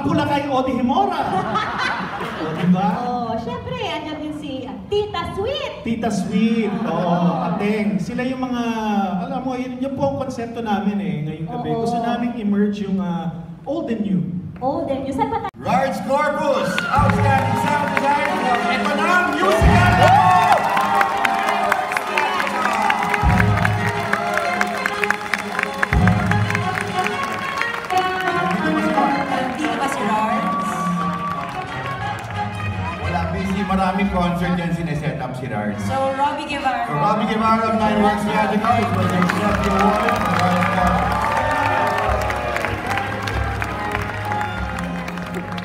pa? Apula kay Odi Himora. oh, di ba? Oh, syempre, andyan din si Tita Sweet. Tita Sweet, oh, Ateng. Sila yung mga, alam mo, yun, yun po ang konsepto namin eh, ngayong gabi. Oo. Gusto namin emerge yung ah, old and new. Oh, then, yung saan pa tayo? Rards Corpus, outstanding sound design na ang musical! Maraming concert yan sineset up si Rards. So, Robbie Guevara. So, Robbie Guevara of Nine Works Theatrical is going to accept the award for Rards Corpus.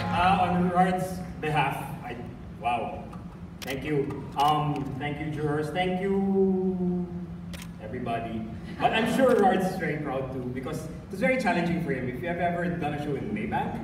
Uh, on Rard's behalf, I, wow, thank you. Um, thank you, jurors. Thank you, everybody. But I'm sure Rard's is very proud too because it was very challenging for him. If you have ever done a show in Maybach,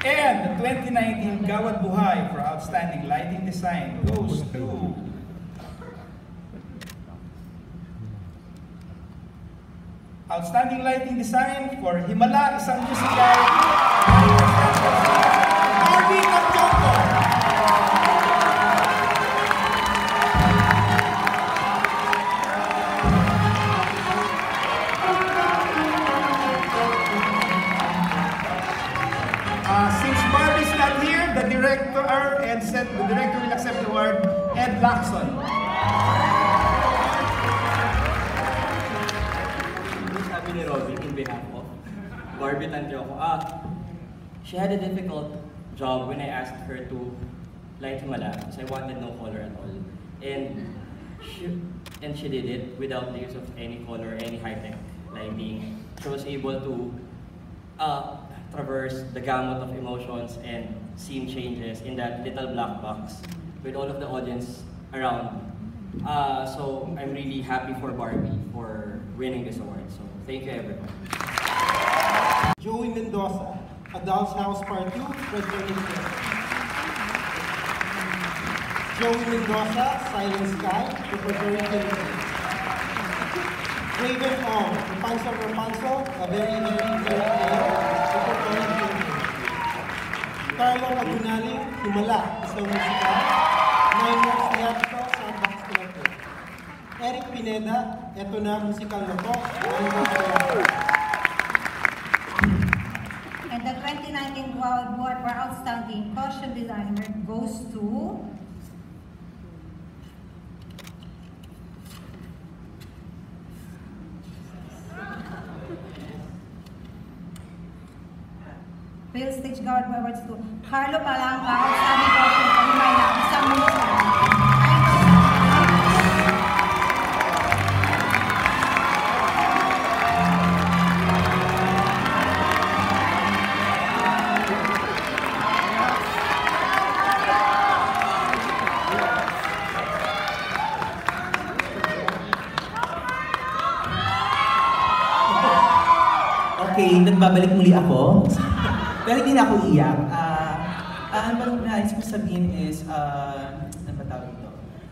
And the 2019 Gawad Buhay for Outstanding Lighting Design goes to Outstanding Lighting Design for Himala, isang musical. Barbie Tanchoco. Uh, since Barbie's not here, the director and said the director will accept the award, Ed Lacson. sabi ni Robin in behalf of Barbie Tan-Tiongco, ah, she had a difficult job when I asked her to light Himala because I wanted no color at all. And she, and she did it without the use of any color, any high-tech lighting. She was able to uh, traverse the gamut of emotions and scene changes in that little black box with all of the audience around. Uh, so I'm really happy for Barbie for winning this award. So thank you everyone. Joey Mendoza, A Doll's House Part 2, President Joey Mendoza, Silent Sky, Repertory Philippines. Raven Ong, Rapunzel Rapunzel, A Very Very Very Philippines. Carlo Agunaling, Himala, isang Nine Months Theatrical, Sandbox Collective. Eric Pineda, eto na, musical na to. And the 2019 Award Award for Outstanding Costume Designer goes to Real Stage Guard Awards to Carlo Palangka, Outstanding Costume for Himayla, isang minuto. Okay, nagbabalik muli ako. Pero hindi na ako iyak. Ah, ah, ang bang nais ko sabihin is, ah, ano ba tawag ito?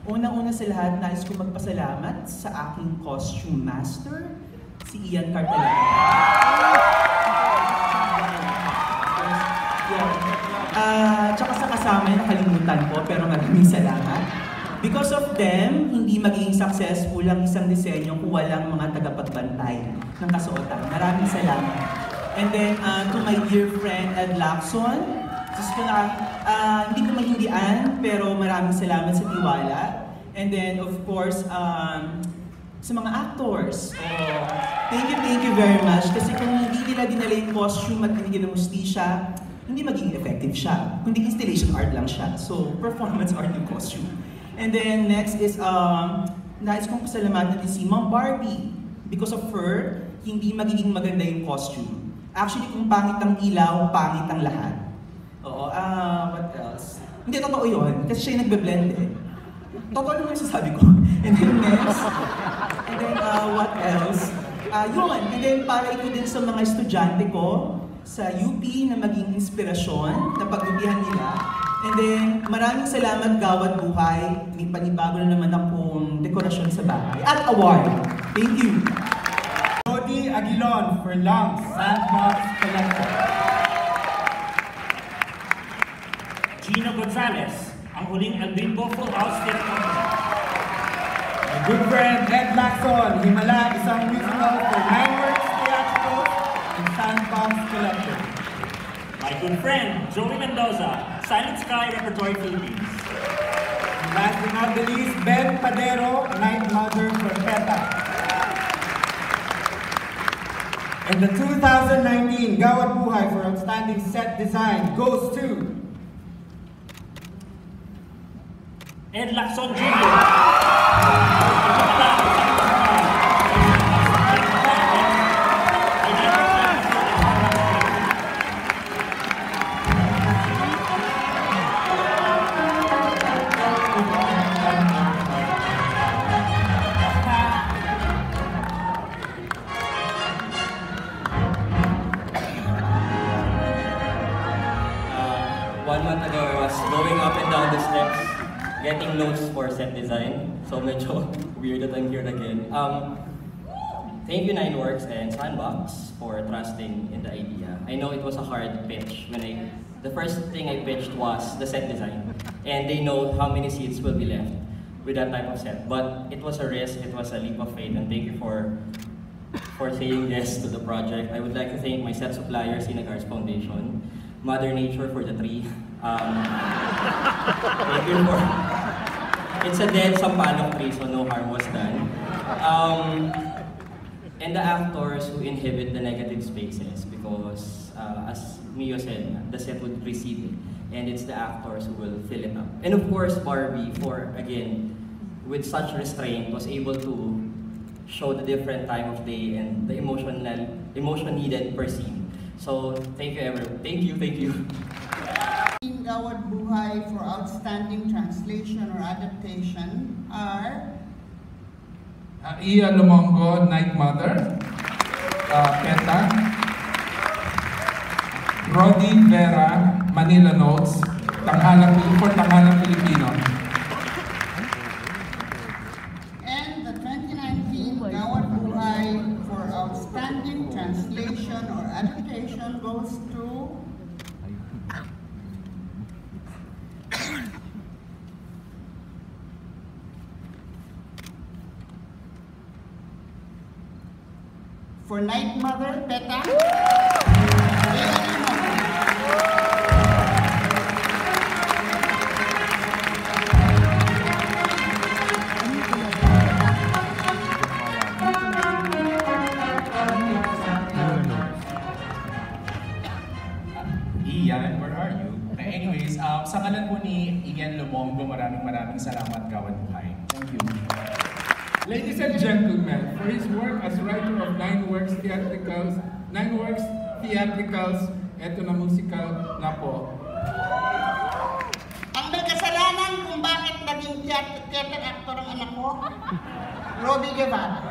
Unang-una sa lahat, nais ko magpasalamat sa aking costume master, si Ian Cartalana. Yeah. Ah, tsaka sa kasama nakalimutan ko, pero maraming salamat. Because of them, hindi magiging successful ang isang disenyo kung walang mga tagapagbantay ng kasuotan. Maraming salamat. And then, uh, to my dear friend Ed Lacson, Diyos ko na, ah, hindi ko mahindian, pero maraming salamat sa tiwala. And then, of course, um, sa mga actors. Oh, thank you, thank you very much. Kasi kung hindi nila dinala yung costume at hindi ginamusti siya, hindi magiging effective siya. Kundi installation art lang siya. So, performance art yung costume. And then next is, um, nais kong pasalamatan din si Ma'am Barbie. Because of her, hindi magiging maganda yung costume. Actually, kung pangit ang ilaw, pangit ang lahat. Oo, ah, what else? Hindi, totoo yun. Kasi siya yung nagbe-blend eh. Totoo naman yung sasabi ko. And then next, and then uh, what else? Ah, yun. And then para ito din sa mga estudyante ko sa UP na maging inspirasyon na pagbibihan nila. And then, maraming salamat Gawad Buhay. May panibago na naman akong dekorasyon sa bahay. At award. Thank you. Jody Aguilon for Lungs, Sandbox Collective. Gina Gonzalez, ang huling El Bimbo Full House Theater. My good friend Ed Lacson, Himala, isang musical for Nine Works Theatrical and Sandbox Collective. My good friend, Joey Mendoza, Silent Sky Repertory Philippines. And last but not the least, Ben Padero, Night Mother for PETA. And the 2019 Gawad Buhay for Outstanding Set Design goes to Ed Lacson Jr. Um, thank you Nine Works and Sandbox for trusting in the idea. I know it was a hard pitch when I, the first thing I pitched was the set design. And they know how many seats will be left with that type of set. But it was a risk, it was a leap of faith, and thank you for for saying yes to the project. I would like to thank my set supplier, Sinagars Foundation, Mother Nature for the tree. Um, thank you for... It's a dead sampalok tree, so no harm was done. Um, and the actors who inhibit the negative spaces because, uh, as Mio said, the set would receive it. And it's the actors who will fill it up. And of course, Barbie, for, again, with such restraint, was able to show the different time of day and the emotional emotion needed per scene. So thank you everyone. Thank you, thank you. Gawad Buhay for outstanding translation or adaptation are Uh, Iya Lumongo, Night Mother. Uh, Peta. Rody Vera, Manila Notes. Tanghalang, for Tanghalang Pilipino. and the 2019 Gawad for outstanding translation or adaptation goes to For Night Mother, Peta. Theatricals, Nine Works Theatricals, eto na musical na po. Ang may kasalanan kung bakit naging theater actor ang anak ko, Robbie Guevara.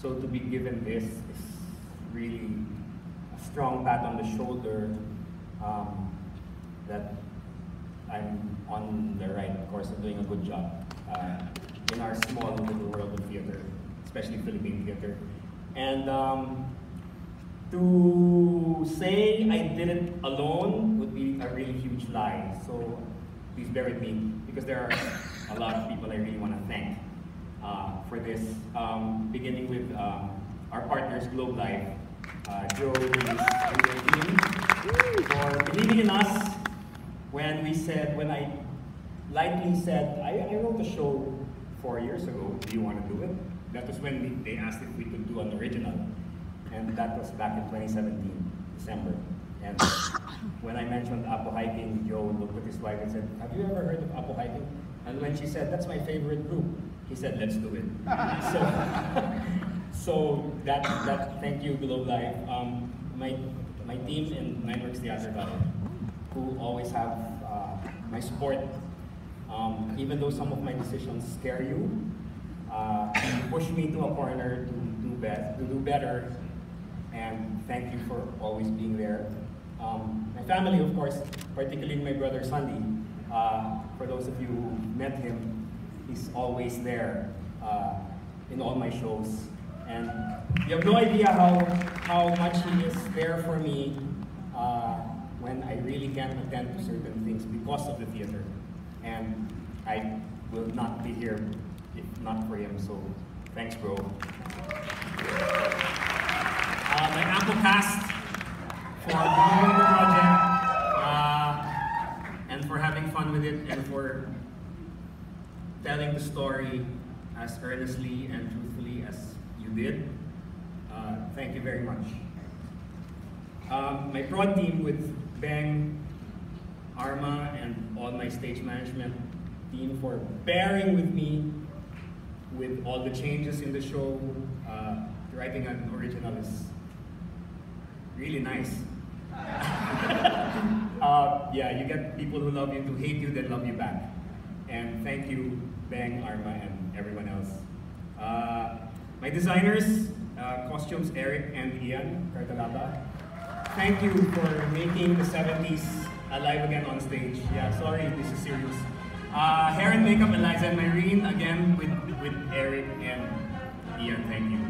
So to be given this is really a strong pat on the shoulder um, that I'm on the right course of doing a good job uh, in our small little world of theater, especially Philippine theater. And um, to say I did it alone would be a really huge lie. So please bear with me because there are a lot of people I really want to thank uh, for this. Um, beginning with um, our partners, Globe Live, uh, Joe, Luis, and their team for believing in us when we said, when I lightly said, I, I wrote a show four years ago, do you want to do it? That was when they asked if we could do an original. And that was back in 2017, December. And when I mentioned Apo Hiking, Joe looked at his wife and said, have you ever heard of Apo Hiking? And when she said, that's my favorite group, he said, let's do it. so, so that, that, thank you, Globe Live. Um, my, my team in Nine Works Theatrical, who always have uh, my support, um, even though some of my decisions scare you, uh, push me to a corner to do, be- to do better and thank you for always being there. Um, my family, of course, particularly my brother Sandy, uh, for those of you who met him, he's always there uh, in all my shows. And you have no idea how, how much he is there for me uh, when I really can't attend to certain things because of the theater. And I will not be here if not for him, so thanks, bro. Uh, my Apple cast for the project uh, and for having fun with it and for telling the story as earnestly and truthfully as you did. Uh, thank you very much. Um, my prod team with Bang, Arma, and all my stage management team for bearing with me with all the changes in the show. Uh, writing an original is really nice. uh, yeah, you get people who love you to hate you, then love you back. And thank you, Bang, Arma, and everyone else. Uh, my designers, uh, costumes, Eric and Ian Cartalaba. Thank you for making the 70s alive again on stage. Yeah, sorry, this is serious. Uh, hair and makeup, Eliza and Myrene, again with, with Eric and Ian, thank you.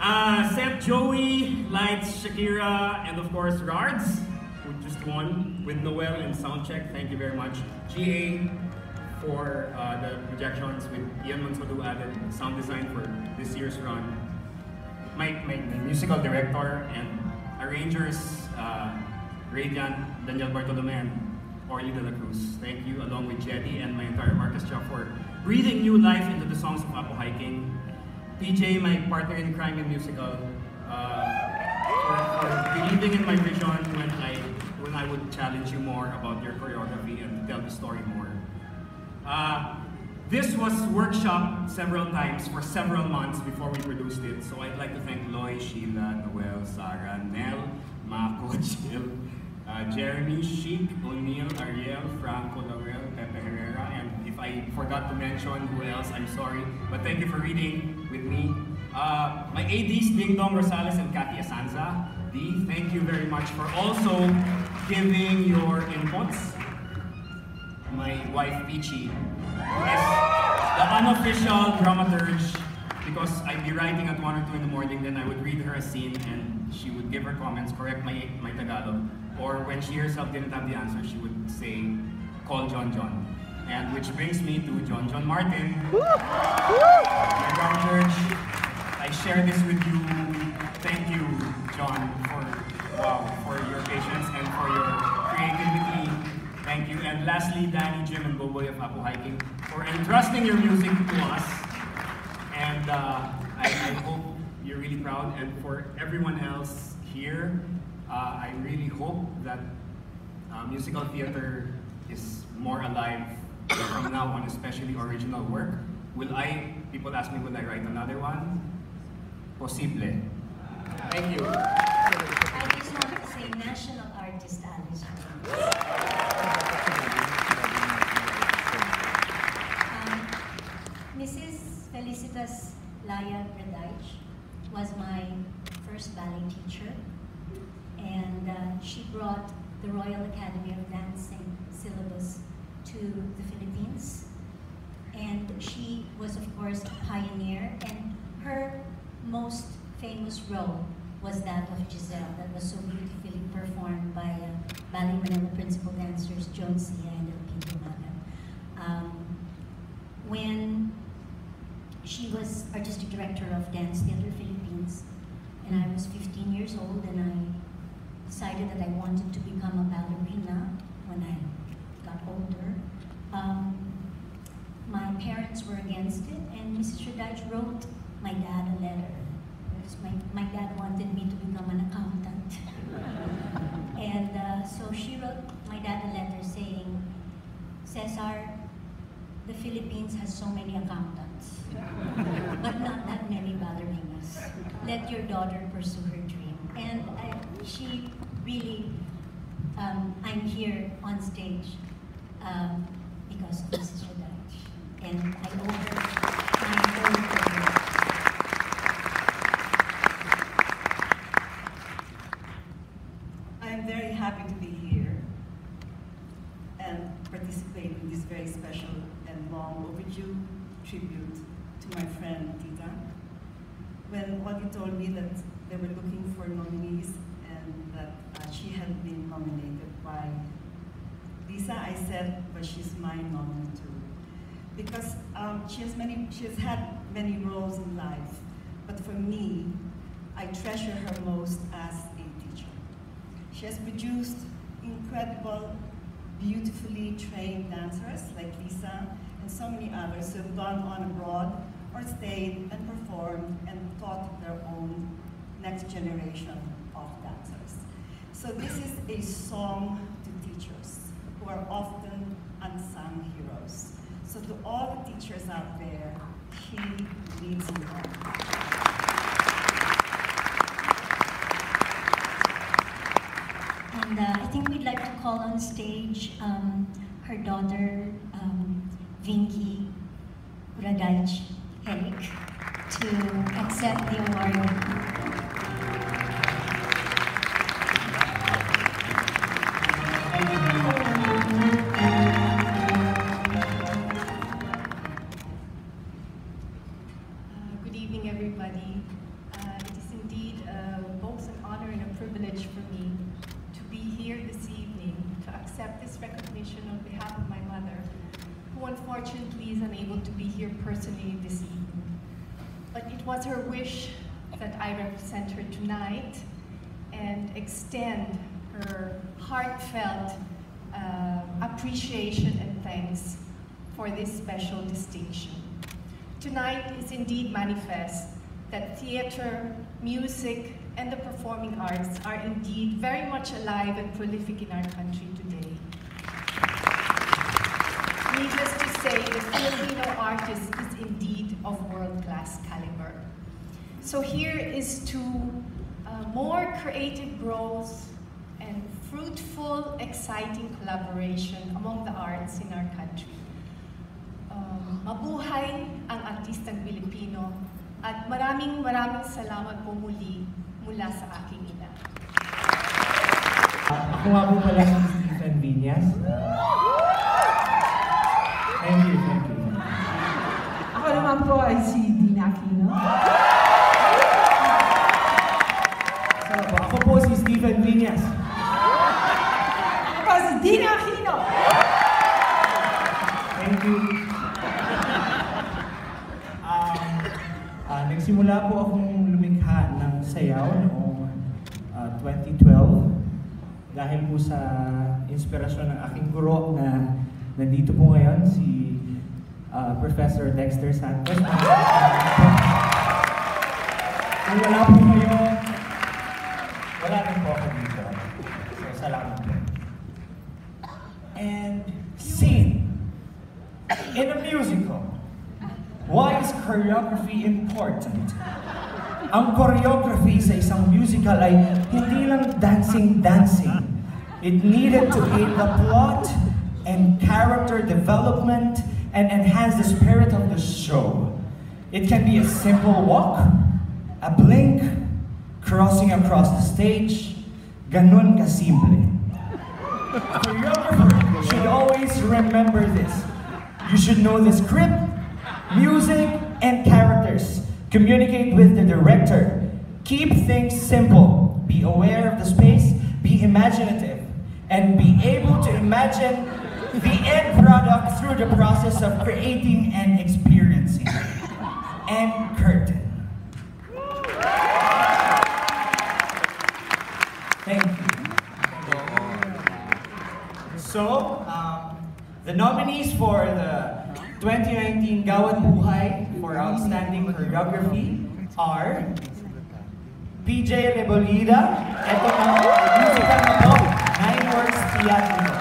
Uh, Seth, Joey, Lights, Shakira, and of course Rards, who just won with Noel and Soundcheck. Thank you very much. GA for uh, the projections with Ian Mansodo added sound design for this year's run. My, my musical director and arrangers, uh, Radiant, Daniel Bartolome, and Orly de la Cruz. Thank you, along with Jetty and my entire orchestra for breathing new life into the songs of Apo Hiking. PJ, my partner in crime and musical, uh, for, for believing in my vision when I when I would challenge you more about your choreography and tell the story more. Uh, this was workshopped several times for several months before we produced it. So I'd like to thank Loy, Sheila, Noel, Sarah, Nell, Mako, Jill, uh, Jeremy, Sheik, O'Neill, Ariel, Franco, Laurel, Pepe Herrera, and if I forgot to mention who else, I'm sorry. But thank you for reading with me. Uh, my ADs, Ding Dong Rosales and Kathy Azanza. D, thank you very much for also giving your inputs. My wife, Peachy, is the unofficial dramaturge because I'd be writing at 1 or 2 in the morning, then I would read her a scene and she would give her comments, correct my, my Tagalog. Or when she herself didn't have the answer, she would say, call John John. And which brings me to John John Martin. Playground Church, I share this with you. And lastly, Danny, Jim, and Boboy of Apo Hiking for entrusting your music to us. And uh, I, I hope you're really proud. And for everyone else here, uh, I really hope that uh, musical theater is more alive from now on, especially original work. Will I, people ask me, will I write another one? Possible. Thank you. I just wanted to say national artist Alice. Felicitas Laya Radaic was my first ballet teacher. And uh, she brought the Royal Academy of Dancing syllabus to the Philippines. And she was of course a pioneer. And her most famous role was that of Giselle. That was so beautifully performed by uh, Ballet Manila principal dancers Joan Sia and Elpidio Magat. Um, when she was artistic director of Dance Theater Philippines and I was 15 years old and I decided that I wanted to become a ballerina when I got older. Um, my parents were against it, and Mrs. Radaic wrote my dad a letter. Because my, my dad wanted me to become an accountant. and uh, so she wrote my dad a letter saying, Cesar, the Philippines has so many accountants, but not that many ballerinas. Let your daughter pursue her dream. And I, she really, um, I'm here on stage um, because of Mrs. Radaic and I owe her my whole career. I'm very happy to be here and participate in this very special and long overdue tribute to my friend Tita. When Audie told me that they were looking for nominees and that uh, she had been nominated by Lisa, I said, but she's my nominee too because um, she has many, she has had many roles in life, but for me, I treasure her most as a teacher. She has produced incredible, beautifully trained dancers like Lisa and so many others who have gone on abroad or stayed and performed and taught their own next generation of dancers. So this is a song to teachers who are often unsung heroes. So to all the teachers out there, he leads you on. And uh, I think we'd like to call on stage um, her daughter, um, Vinky Radaic Helik, to accept the award. Unfortunately is unable to be here personally this evening. But it was her wish that I represent her tonight and extend her heartfelt uh, appreciation and thanks for this special distinction. Tonight is indeed manifest that theater, music, and the performing arts are indeed very much alive and prolific in our country today. Needless the Filipino artist is indeed of world-class caliber. So here is to uh, more creative growth and fruitful, exciting collaboration among the arts in our country. Um, mabuhay ang artistang Pilipino at maraming maraming salamat po muli mula sa aking ina. Ako nga po pala si Stephen Vinyas. ay si Dina Aquino. So, po. Ako po si Stephen Vinas. Ako po si Dina Aquino. Thank you. Um, uh, nagsimula po akong lumikha ng sayaw noong uh, 2012 dahil po sa inspirasyon ng aking guro na nandito po ngayon si ah, Professor Dexter Santos. Kung wala po kayo, wala rin po ako dito. So, salamat po. And scene. In a musical, why is choreography important? Ang choreography sa isang musical ay hindi lang dancing-dancing. It needed to aid the plot and character development and enhance the spirit of the show. It can be a simple walk, a blink, crossing across the stage, ganun kasimple. A choreographer should always remember this. You should know the script, music, and characters. Communicate with the director. Keep things simple. Be aware of the space, be imaginative, and be able to imagine the end product through the process of creating and experiencing. And curtain. Thank you. So, um, the nominees for the 2019 Gawad Buhay for Outstanding Choreography are PJ Rebullida, eto na musical Nine Works Theatricals.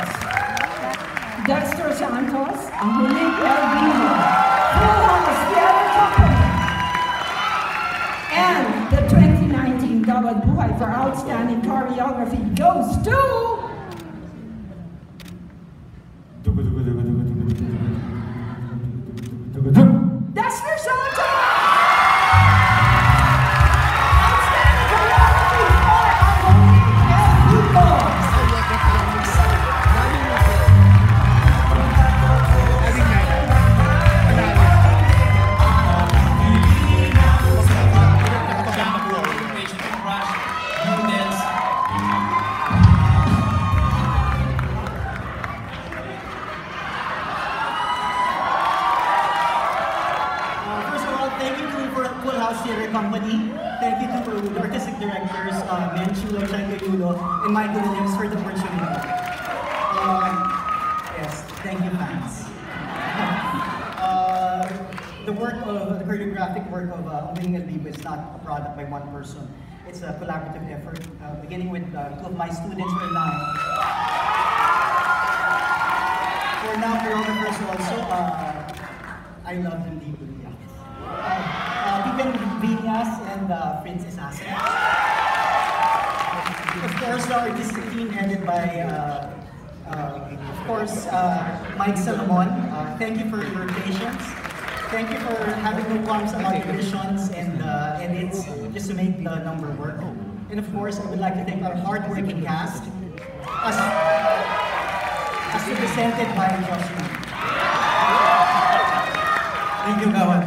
Dexter Santos, ang huling El Bimbo, Full House Theater Company. And the 2019 Gawad Buhay for Outstanding Choreography goes to... Dexter Santos! By one person. It's a collaborative effort, uh, beginning with uh, two of my students for now. For now, choreographers also, uh, I love them deeply. Yeah. Uh, uh, Vivian Viñas and uh, Princess Asa. Of course, the artistic team headed by, uh, uh, of course, uh, Mike Salomon. Uh, thank you for your patience. Thank you for having no qualms about your visions and uh, it's just to make the number work. And of course, I would like to thank our hardworking cast, as, as represented by Joshua. Thank you, Gawad.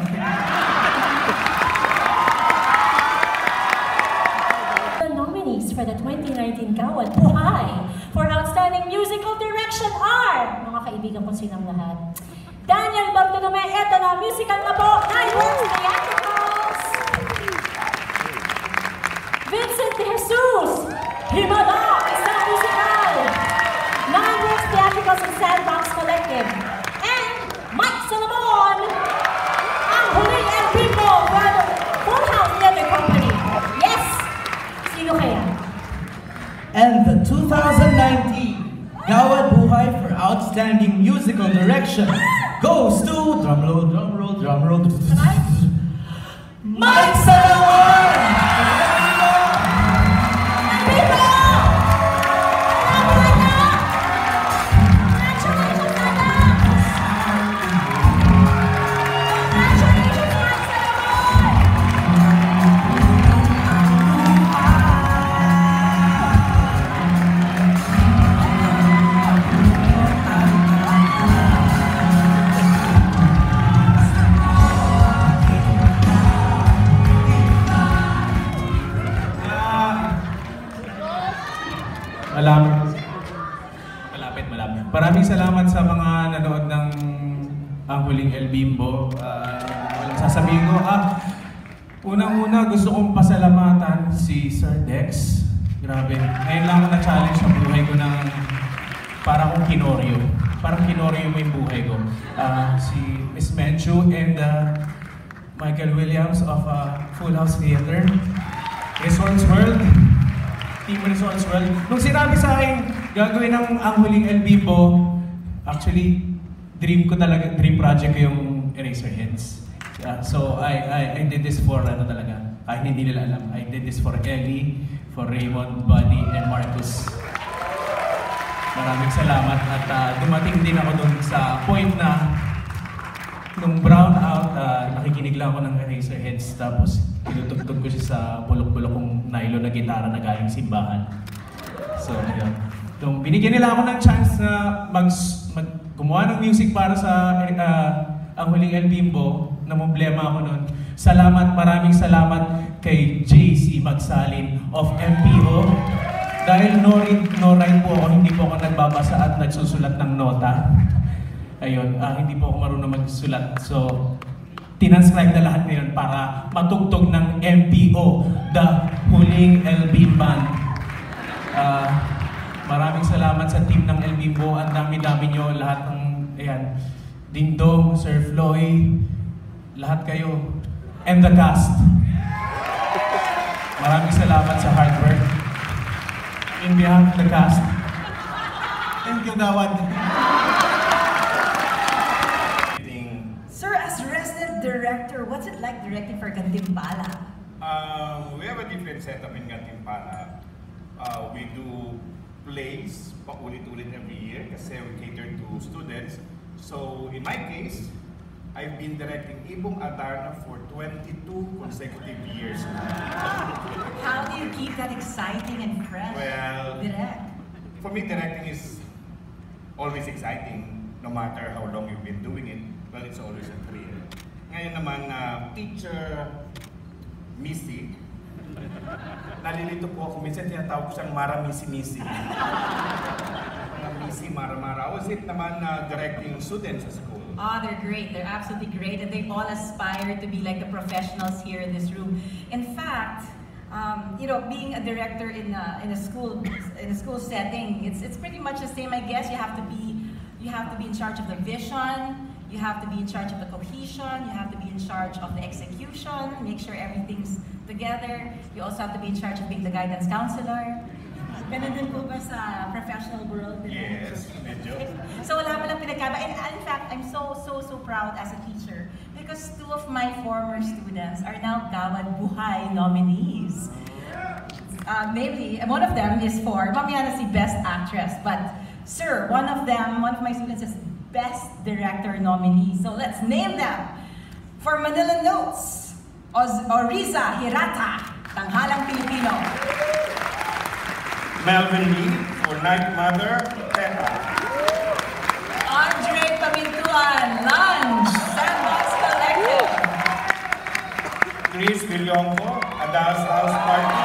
The nominees for the 2019 Gawad Buhay for Outstanding Musical Direction are, mga kaibigan ko lahat, Daniel Bartolome, eto na, musical Outstanding Musical Direction goes to drumroll, drumroll, drumroll. Malapit. Malapit, malapit. Maraming salamat sa mga nanood ng ang huling El Bimbo. Uh, sasabihin ko, ah, Unang-una, gusto kong pasalamatan si Sir Dex. Grabe. Ngayon lang ako na-challenge sa buhay ko ng para akong kinoryo. Parang kinoryo mo yung buhay ko. Ah, si Miss Menchu and uh, Michael Williams of uh, Full House Theater. Resorts World. Team Resorts World. Nung sinabi sa akin, gagawin ng ang huling El Bibo, actually, dream ko talaga, dream project ko yung Eraserheads. Yeah, so I, I I did this for ano talaga, kahit hindi nila alam. I did this for Ellie, for Raymond, Buddy, and Marcus. Maraming salamat at ah, dumating din ako dun sa point na nung brown out, ah, nakikinig lang ako ng Eraserheads tapos tinutugtog ko siya sa bulok-bulok kong nylon na gitara na galing simbahan. So, ayun. Nung binigyan nila ako ng chance na mag, mag gumawa ng music para sa uh, ang huling El Bimbo, na problema ako nun. Salamat, maraming salamat kay JC Magsalin of MPO. Dahil no read, no write po ako, hindi po ako nagbabasa at nagsusulat ng nota. Ayun, ah, hindi po ako marunong magsulat. So, tinanscribe na lahat ngayon para matugtog ng MPO, the huling El Bimban. Ah, maraming salamat sa team ng El Bimbo. Ang dami-dami nyo, lahat ng, ayan, Dingdong, Sir Floy, lahat kayo, and the cast. Maraming salamat sa hard work. In behalf of the cast, thank you, Gawad. Director, what's it like directing for Gantimpala? Um, we have a different setup in Gantimpala. Uh, we do plays paulit-ulit every year kasi we cater to students. So in my case, I've been directing Ibong Adarna for 22 consecutive years. How do you keep that exciting and fresh? Well, Direct. for me, directing is always exciting, no matter how long you've been doing it. Well, it's always a thrill. Ngayon naman, uh, teacher Missy, nalilito po ako. Minsan tinatawag ko siyang Mara Missy Missy. Missy, Mara Mara. It naman uh, directing students sa school. Ah, they're great. They're absolutely great, and they all aspire to be like the professionals here in this room. In fact, um, you know, being a director in a, in a school in a school setting, it's it's pretty much the same. I guess you have to be you have to be in charge of the vision. You have to be in charge of the cohesion. You have to be in charge of the execution. Make sure everything's together. You also have to be in charge of being the guidance counselor. Ganun din po ba sa professional world? Yes, medyo. So wala palang pinagkaba. And in fact, I'm so, so, so proud as a teacher because two of my former students are now Gawad Buhay nominees. Uh, namely, one of them is for, mamaya na si Best Actress, but sir, one of them, one of my students is Best Director nominee. So let's name them. For Manila Notes, Oz Oriza Hirata, Tanghalang Pilipino. Melvin Lee for Night Mother, PETA. Andrei Pamintuan, Lungs, Sandbox Collective. Chris Villonco, Adults House Party,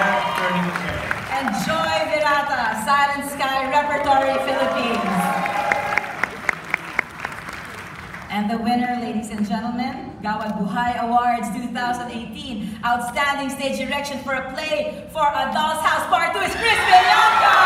and Turning Chair. And Joy Virata, Silent Sky Repertory Philippines. And the winner, ladies and gentlemen, Gawad Buhay Awards 2018, Outstanding Stage Direction for a Play for a Doll's House Part 2 is Chris Villonco!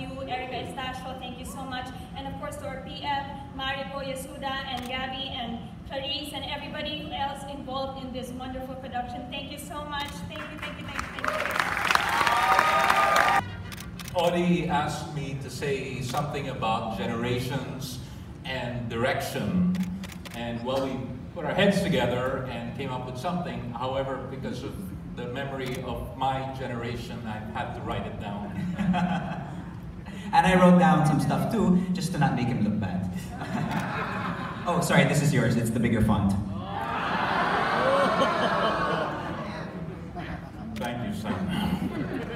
You, Erica Estacio. Thank you so much. And of course to our PF, Mariko Yasuda and Gabby and Clarice and everybody else involved in this wonderful production. Thank you so much. Thank you, thank you, thank you, thank you. Audie asked me to say something about generations and direction. And well, we put our heads together and came up with something. However, because of the memory of my generation, I had to write it down. And I wrote down some stuff too, just to not make him look bad. oh, sorry, this is yours. It's the bigger font. Thank you, son.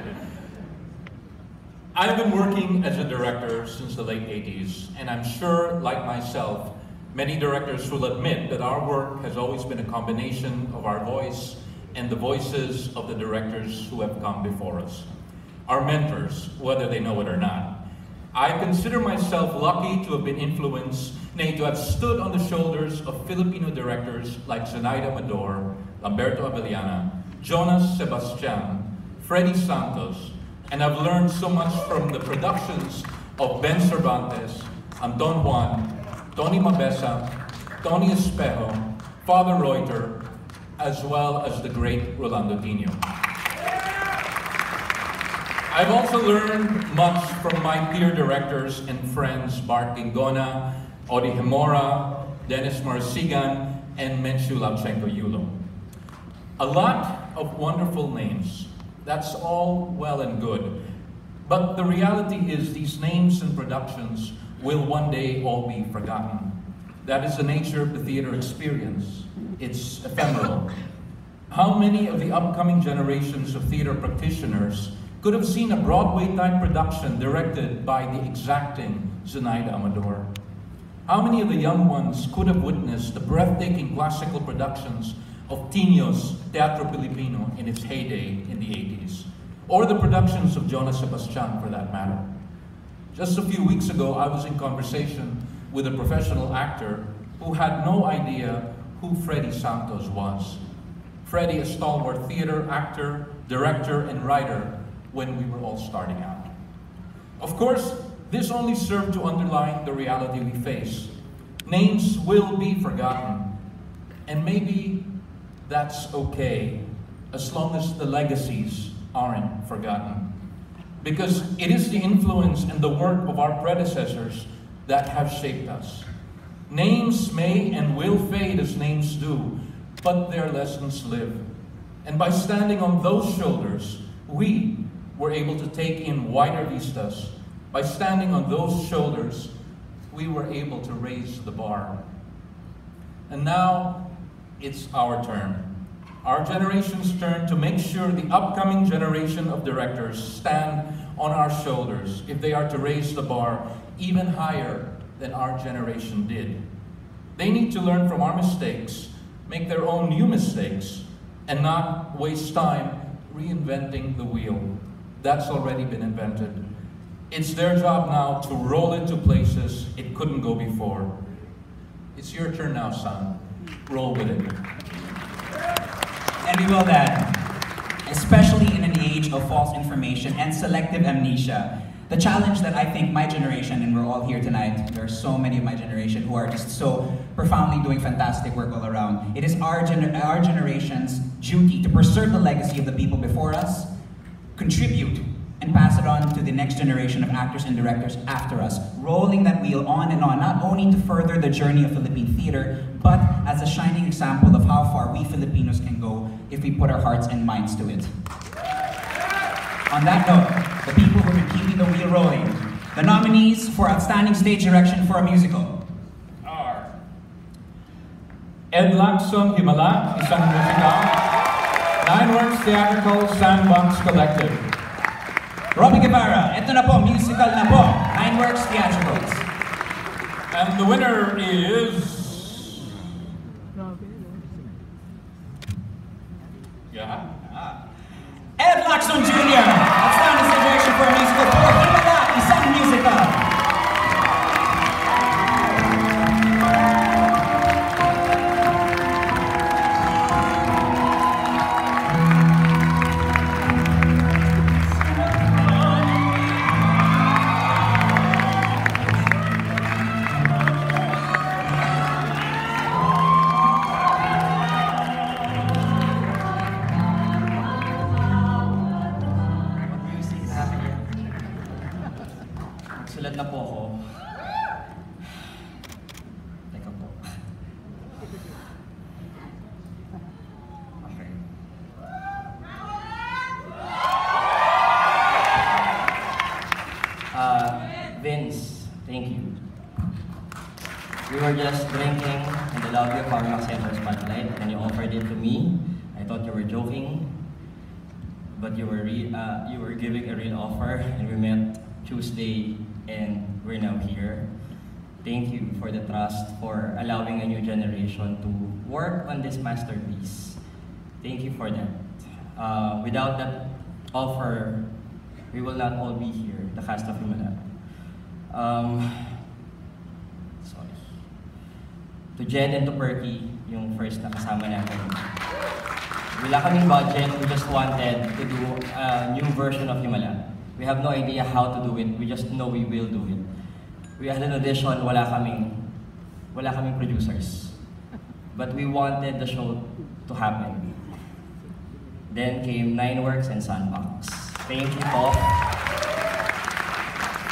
I've been working as a director since the late 80s, and I'm sure, like myself, many directors will admit that our work has always been a combination of our voice and the voices of the directors who have come before us. Our mentors, whether they know it or not. I consider myself lucky to have been influenced, nay, to have stood on the shoulders of Filipino directors like Zenaida Amador, Lamberto Avellana, Jonas Sebastian, Freddy Santos, and I've learned so much from the productions of Behn Cervantes, Anton Juan, Tony Mabesa, Tony Espejo, Father Reuter, as well as the great Rolando Tinio. I've also learned much from my peer directors and friends Bart Guingona, Audie Gemora, Dennis Marasigan, and Menchu Lauchengco Yulo. A lot of wonderful names. That's all well and good. But the reality is these names and productions will one day all be forgotten. That is the nature of the theater experience. It's ephemeral. How many of the upcoming generations of theater practitioners could have seen a Broadway-type production directed by the exacting Zenaida Amador? How many of the young ones could have witnessed the breathtaking classical productions of Tinio's Teatro Filipino in its heyday in the 80s? Or the productions of Jonas Sebastian, for that matter? Just a few weeks ago, I was in conversation with a professional actor who had no idea who Freddy Santos was. Freddy, a stalwart theater actor, director, and writer when we were all starting out. Of course, this only served to underline the reality we face. Names will be forgotten, and maybe that's okay, as long as the legacies aren't forgotten. Because it is the influence and the work of our predecessors that have shaped us. Names may and will fade as names do, but their lessons live. And by standing on those shoulders, we were able to take in wider vistas. By standing on those shoulders, we were able to raise the bar. And now, it's our turn. Our generation's turn to make sure the upcoming generation of directors stand on our shoulders if they are to raise the bar even higher than our generation did. They need to learn from our mistakes, make their own new mistakes, and not waste time reinventing the wheel. That's already been invented. It's their job now to roll it to places it couldn't go before. It's your turn now, son. Roll with it. And we will then, especially in an age of false information and selective amnesia, the challenge that I think my generation, and we're all here tonight, there are so many of my generation who are just so profoundly doing fantastic work all around. It is our, gener our generation's duty to preserve the legacy of the people before us, contribute and pass it on to the next generation of actors and directors after us, rolling that wheel on and on, not only to further the journey of Philippine theater, but as a shining example of how far we Filipinos can go if we put our hearts and minds to it. On that note, the people who have been keeping the wheel rolling, the nominees for Outstanding Stage Direction for a Musical are Ed Lacson Himala, isang musikal, Nine Works Theatrical Sandbox Collective. Robbie Guevara, ito na po, musical na po, Nine Works Theatricals. And the winner is... Yeah? Ah. Ed Lacson Jr. Let's stand Outstanding situation for a musical performance. Offer and we met Tuesday and we're now here. Thank you for the trust, for allowing a new generation to work on this masterpiece. Thank you for that. Uh, without that offer, we will not all be here, the cast of Himala. Um, sorry. To Jed and to Perky, yung first na kasama natin. Wala kaming budget, we just wanted to do a new version of Himala. We have no idea how to do it, we just know we will do it. We had an audition, wala kaming, wala kaming producers. But we wanted the show to happen. Then came Nine Works and Sandbox. Thank you po.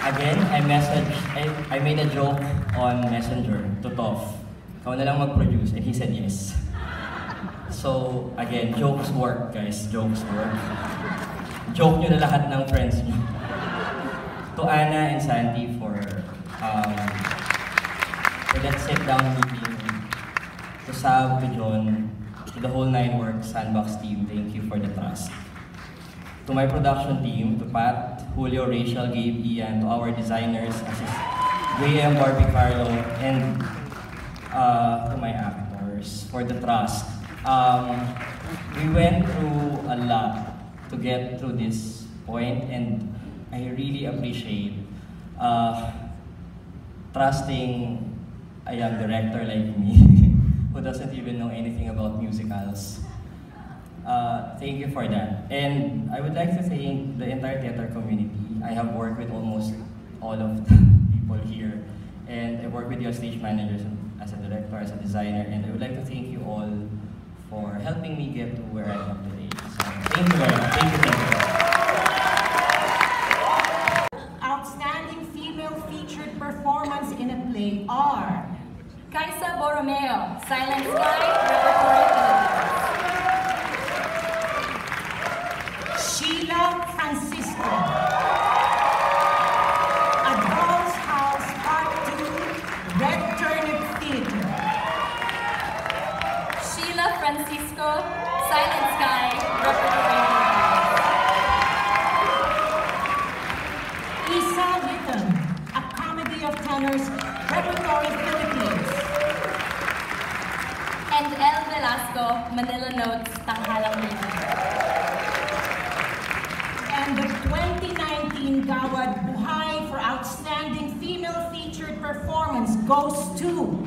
Again, I messaged, I, I made a joke on Messenger to Toff. Ikaw na lang mag-produce, and he said yes. So, again, jokes work, guys. Jokes work. Joke nyo na lahat ng friends nyo. To Anna and Sandy for, um, for that sit-down meeting. To Sab, to John, to the whole Nine Works Sandbox team, thank you for the trust. To my production team, to Pat, Julio, Rachel, Gabe, Ian, to our designers, Graham, Barbie, Carlo, and uh, to my actors for the trust. Um, we went through a lot to get through this point, and I really appreciate uh, trusting a young director like me who doesn't even know anything about musicals. Uh, thank you for that. And I would like to thank the entire theater community. I have worked with almost all of the people here. And I work with your stage managers as a director, as a designer. And I would like to thank you all for helping me get to where I am today. Thank you. Thank you, thank you. Outstanding female featured performance in a play are Caisa Borromeo, Silent Sky, Repertory Manila Notes, Tanghalang Region. And the 2019 Gawad Buhay for Outstanding Female Featured Performance goes to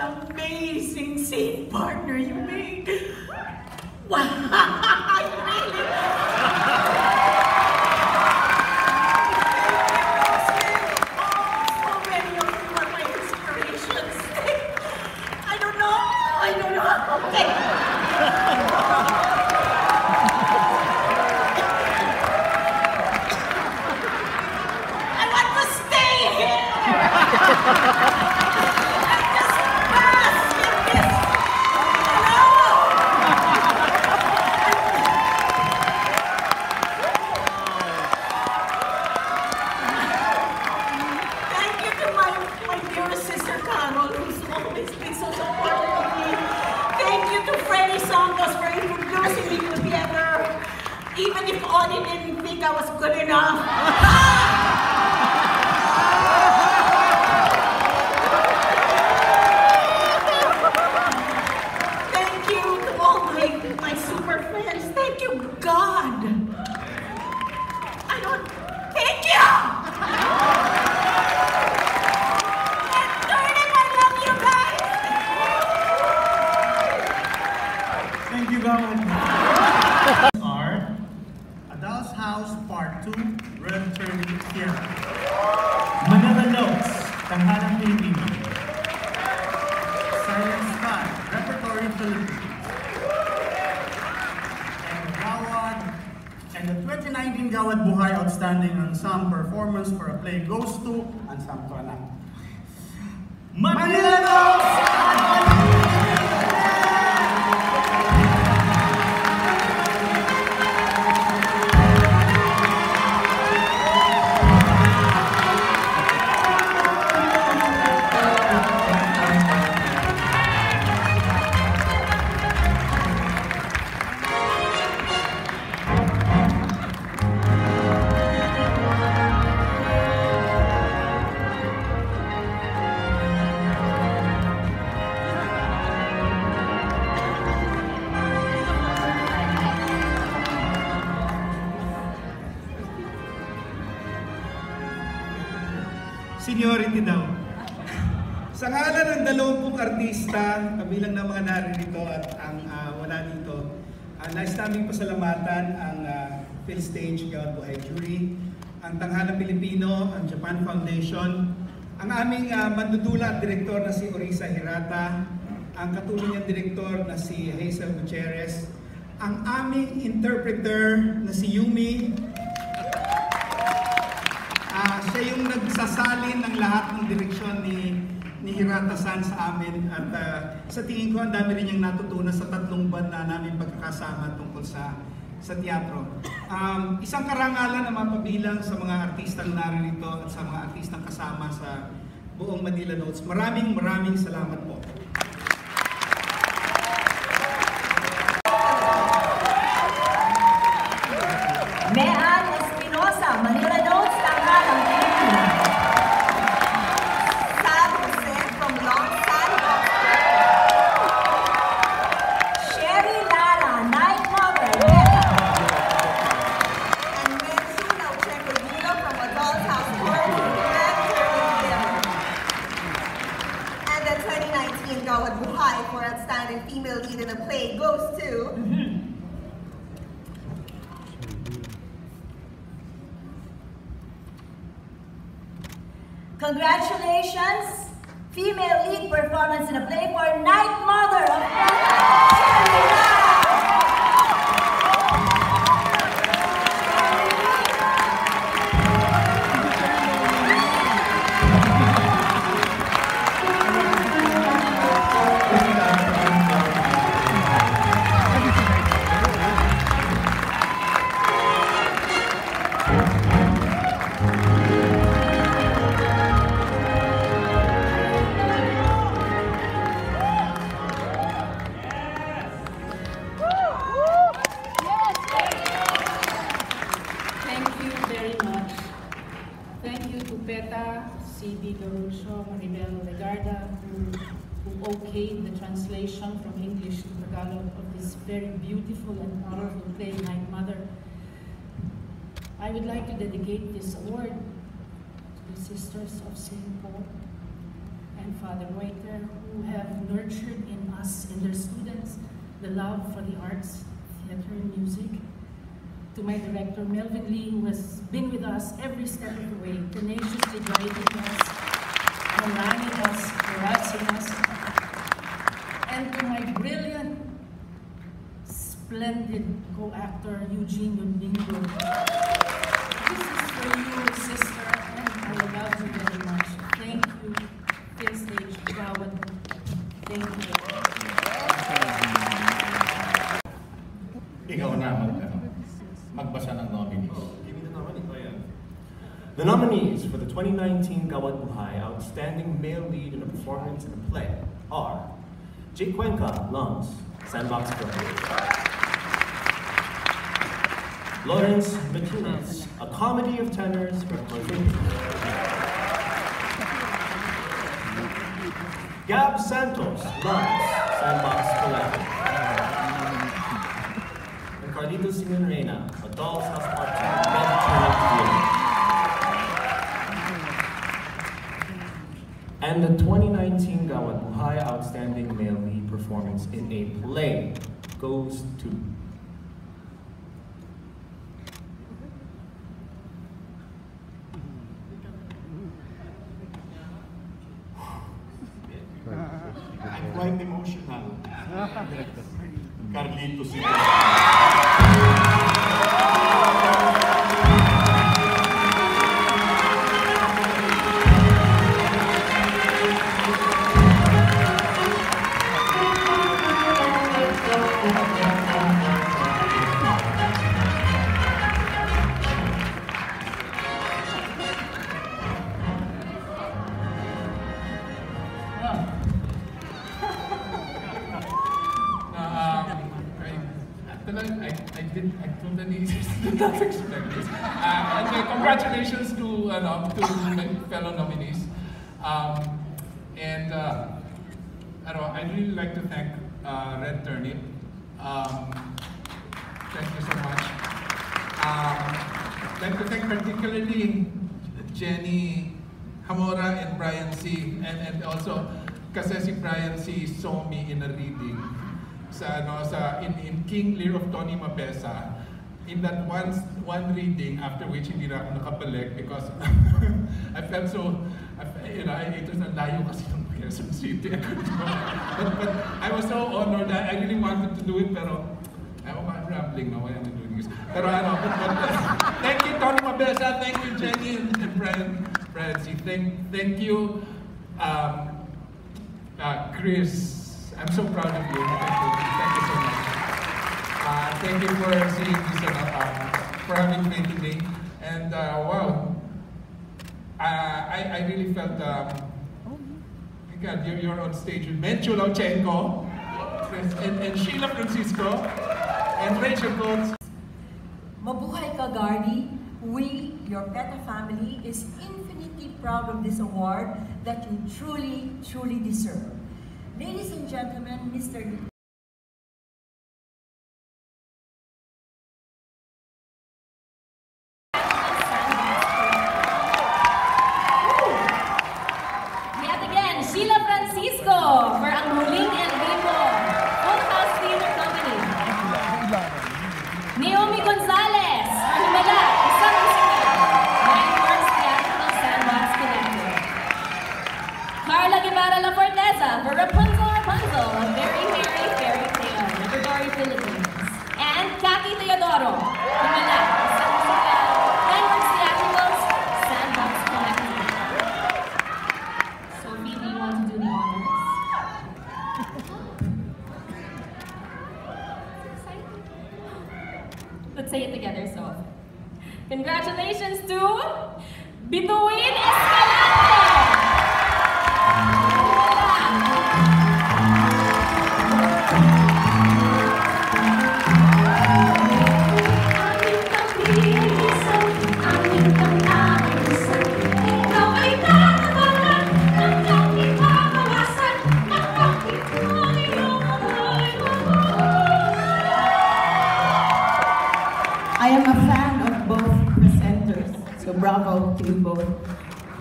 an amazing scene partner you made. Wow, and the 2019 Gawad Buhay Outstanding Ensemble Performance for a Play goes to Ensemble Anak. Manila Notes! PhilStage Gawad Buhay Jury, ang Tanghalang Pilipino, ang Japan Foundation, ang aming uh, mandudula at direktor na si Orisa Hirata, ang katulong niyang direktor na si Hazel Gutierrez, ang aming interpreter na si Yumi, Ah, siya yung nagsasalin ng lahat ng direksyon ni ni Hirata-san sa amin at ah, sa tingin ko ang dami rin niyang natutunan sa tatlong buwan na namin pagkakasama tungkol sa sa teatro. Um, isang karangalan na mapabilang sa mga artistang naririto at sa mga artistang kasama sa buong Manila Notes. Maraming maraming salamat Sisters of St. Paul and Father Reuter, who have nurtured in us and their students the love for the arts, theater, and music to my director, Melvin Lee, who has been with us every step of the way, tenaciously guiding us, haranguing us, harassing us, and to my brilliant, splendid co-actor, Eugene Domingo. Ikaw na mag, magbasa ng nominees. Oh, the nominees for the 2019 Gawad Buhay Outstanding Male Lead in a Performance in a Play are Jake Cuenca, Lungs, Sandbox. Lawrence McInnes, A Comedy of Tenors. Gab Santos, Live, Sandbox Collective. And um, Carlito Siguion-Reyna, A Doll's House Part 2, Mediterranean Theater. And the 2019 Gawad Buhay Outstanding Male Lead Performance in a Play goes to I'm quite emotional. Carlito si Turnip. Um, thank you so much. Um, I'd like to thank particularly Jenny Jamora and Brian C. And, and also, kasi si Brian C. saw me in a reading sa ano sa in, in King Lear of Tony Mabesa in that one one reading after which hindi na ako nakabalik because I felt so I, you know it was ang layo kasi Quezon City I but, but I was so honored I, I really wanted to do it pero I, oh, I'm rambling now why am I doing this pero ano but, but, thank you Tony Mabesa thank you Jenny and, and Brian Brian thank thank you um, uh, Chris, I'm so proud of you. Thank you, thank you so much. Uh, thank you for seeing this, uh, uh, for having faith in me. And uh, wow, uh, I, I really felt, um, God, you're, you're on stage with Menchu Lauchengco, and, and Sheila Francisco, and Rachel Coates. Mabuhay ka, Gardy. We, your PETA family, is infinitely proud of this award that you truly, truly deserve. Ladies and gentlemen, Mr. Yet again, Sheila Francisco for ang huling El Bimbo Full House Theater Company. Naomi Gonzalez for Himala, isang musical. Nine Works Theatrical Sandbox Collective. Carla Guevara La Forteza for Rapunzel Rapunzel, a very hairy fairy tale, Library Philippines. And Kaki Teodoro, Himala, isang musical. Nine Works Theatricals, Sandbox Collective. Sophie, do you want to do the honors? Let's say it together, so. Congratulations to Bituin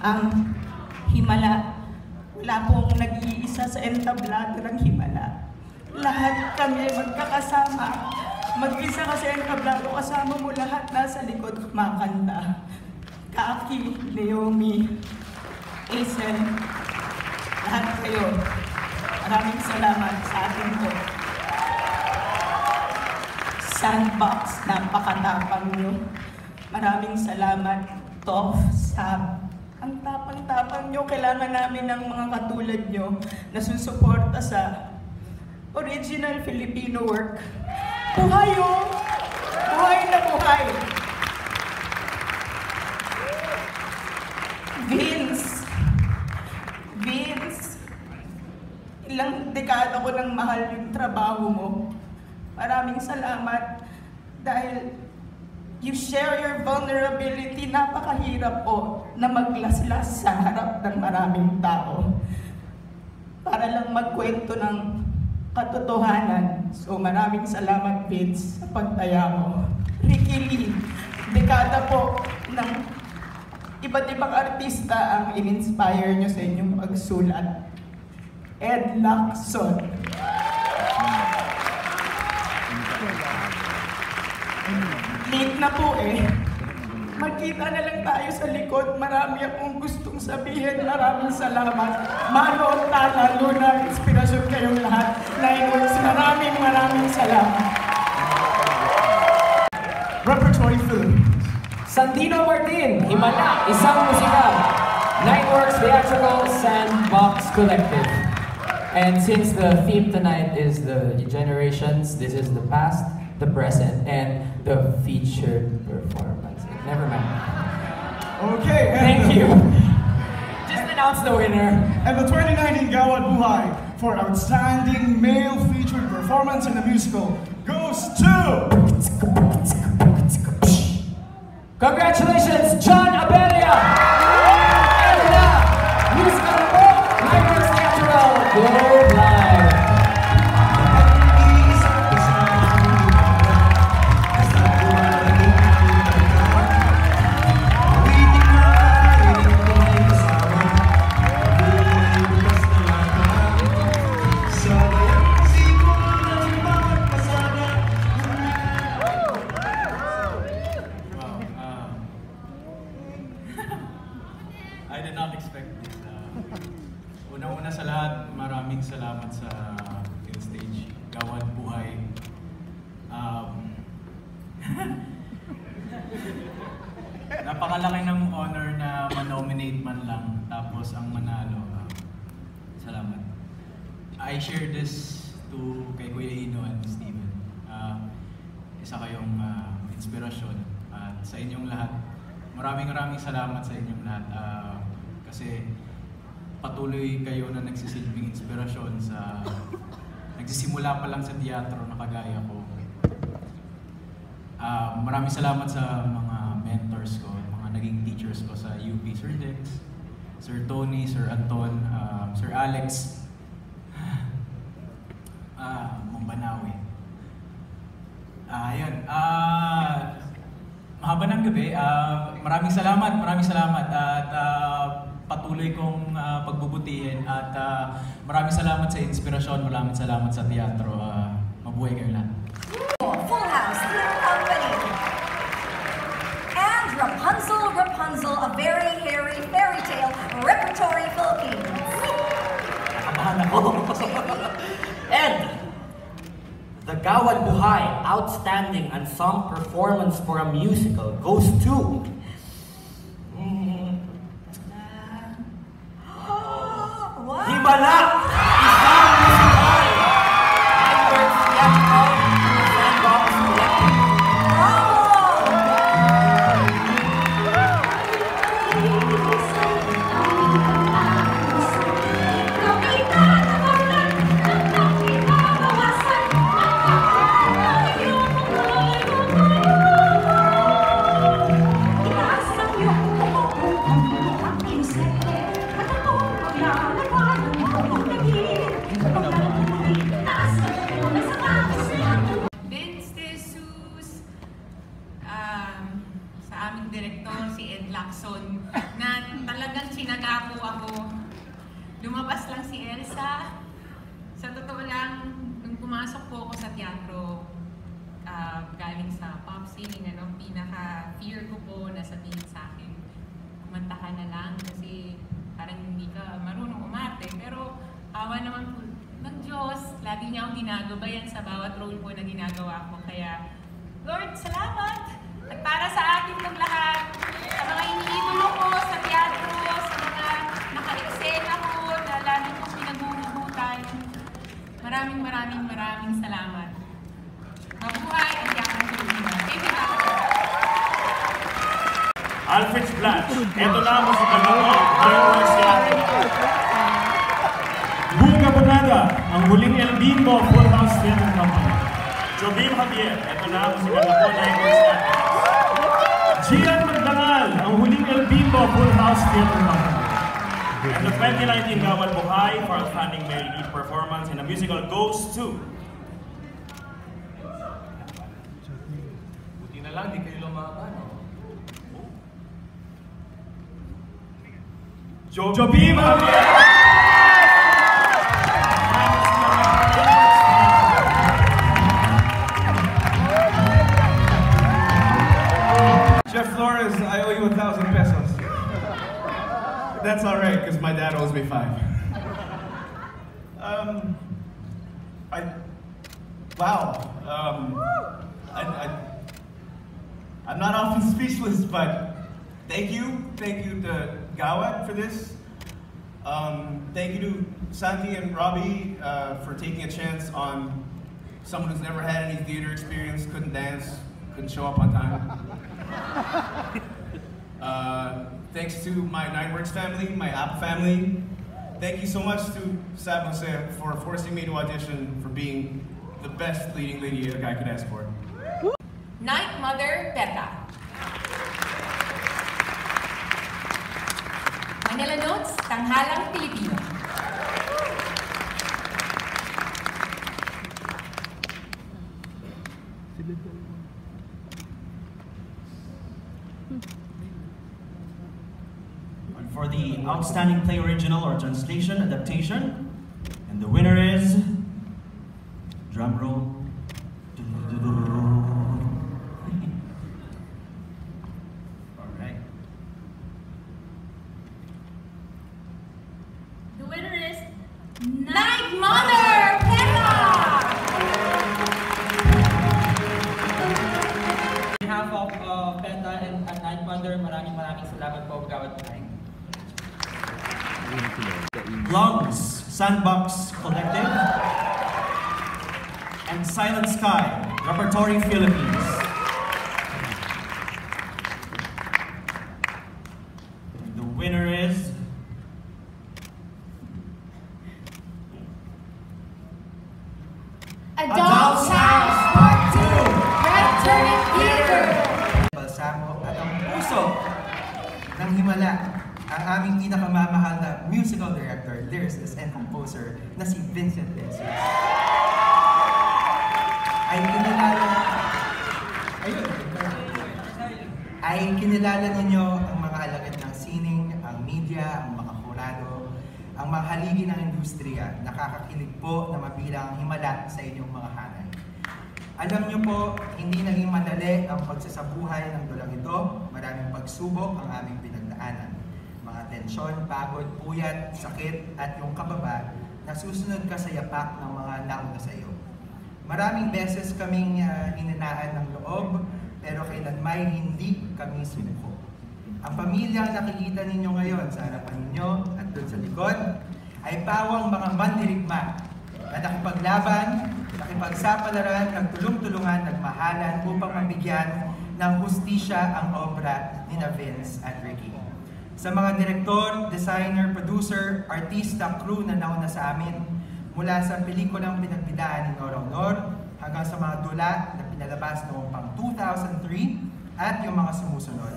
Ang Himala, wala pong nag-iisa sa entablado ng Himala. Lahat kami magkakasama. Mag-isa ka sa entablado, kasama mo lahat nasa likod kumakanta. Kaki, Naomi, Aisen, lahat kayo. Maraming salamat sa atin po. Sandbox, napakatapang nyo. Maraming salamat, Tof, Sab. Ang tapang-tapang nyo, kailangan namin ng mga katulad nyo na susuporta sa original Filipino work. Buhay oh! Buhay na buhay! Vince! Vince! Ilang dekada ko nang mahal yung trabaho mo. Maraming salamat dahil you share your vulnerability. Napakahirap po na maglaslas sa harap ng maraming tao para lang magkwento ng katotohanan. So maraming salamat, Vince, sa pagtaya mo. Ricky Lee, dekada po ng iba't ibang artista ang in-inspire nyo sa inyong pagsulat. Ed Lacson. Late na po eh. Magkita na lang tayo sa likod. Marami akong gustong sabihin. Maraming salamat. Mano, Tata, Luna, inspirasyon kayong lahat. Works, maraming maraming salamat. Repertory film. Sandino Martin, Himala, isang musikal. Nightworks Theatrical Sandbox Collective. And since the theme tonight is the generations, this is the past, the present, and the featured performance. Never mind. Okay, Thank you. Just announce the winner. And the 2019 Gawad Buhay for Outstanding Male Featured Performance in the Musical goes to... Congratulations, John Abelia! Patuloy kayo na nagsisilbing inspirasyon sa nagsisimula pa lang sa teatro na kagaya ko. Ah, maraming salamat sa mga mentors ko, mga naging teachers ko sa UP, Sir Dex, Sir Tony, Sir Anton, ah, Sir Alex, ah, Mambanawi. Ah, ayun. Ah, mahaba ng gabi. Ah, maraming salamat, maraming salamat at ah, patuloy kong ah, pagbubutihin at ah, maraming salamat sa inspirasyon, maraming salamat sa teatro. Ah, mabuhay kayo lahat. Full House Theater Company. And Rapunzel, Rapunzel, a very hairy fairy tale repertory Philippines. Nakabahan ako. and the Gawad Buhay Outstanding Ensemble Performance for a Musical goes to... lagi niya akong ginagabayan sa bawat role po na ginagawa ko. Kaya, Lord, salamat! At para sa ating pong lahat, sa mga iniidolo ko sa teatro, sa mga naka-eksena ko na lagi kong pinaguhugutan, maraming maraming maraming salamat. Mabuhay ang Yakang Pilipina. Thank you. Alfred Splash. Ito na ang musikal na po. Fireworks Theater. Bunga ang huling El Bimbo Full House Theater Company. Jobim Javier. Ito na ang musikal na po. Theater. Gian Magdangal, ang huling El Bimbo Full House Theater Company. And the 2019 Gawad Buhay for outstanding male lead performance in a musical goes to Buti na lang, di kayo lumaban. Oh. Jobima! Jeff That's all right, because my dad owes me five. Um, I, wow. Um, I, I, I'm not often speechless, but thank you, thank you to Gawad for this. Um, thank you to Santi and Robbie uh, for taking a chance on someone who's never had any theater experience, couldn't dance, couldn't show up on time. Uh, thanks to my Nineworks family, my app family. Thank you so much to Sab Jose for forcing me to audition for being the best leading lady a guy could ask for. Night Mother Peta. Manila Notes, Tanghalang Pilipino. And for the outstanding play original or translation adaptation, Repertory Philippines. Industriya, nakakakilig po na mabilang ang himala sa inyong mga hanay. Alam niyo po, hindi naging madali ang pagsasabuhay ng dulang ito. Maraming pagsubok ang aming pinagdaanan. Mga tensyon, pagod, puyat, sakit, at yung kababa na susunod ka sa yapak ng mga nauna sa iyo. Maraming beses kaming uh, ininaan ng loob, pero kailanmay hindi kami sumuko. Ang pamilya ang nakikita ninyo ngayon sa harapan ninyo at doon sa likod ay pawang mga mandirigma na nakipaglaban, nakipagsapalaran, nagtulong-tulungan, nagmahalan upang mabigyan ng hustisya ang obra ni na Vince at Ricky. Sa mga direktor, designer, producer, artista, crew na nauna sa amin, mula sa pelikulang pinagbidaan ni Nora Honor hanggang sa mga dula na pinalabas noong pang 2003 at yung mga sumusunod.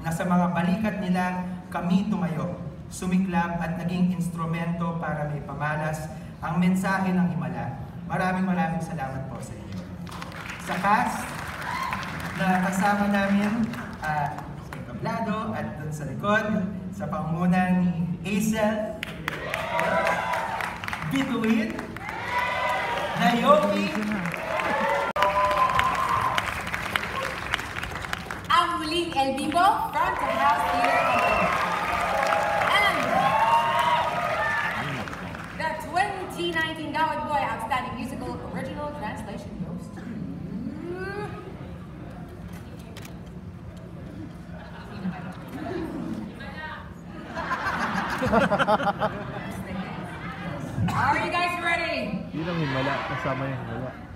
Na sa mga balikat nila, kami tumayo, sumiklab at naging instrumento para may pamalas ang mensahe ng Himala. Maraming maraming salamat po sa inyo. Sa cast na kasama namin uh, sa entablado at dun sa likod, sa pangunguna ni Hazel, Bituin, Naomi, Ang huling El Bimbo, Front of House Theater. 2019 Boy Outstanding Musical Original Translation goes to... Are you guys ready? Yun ang himala, kasama yung himala.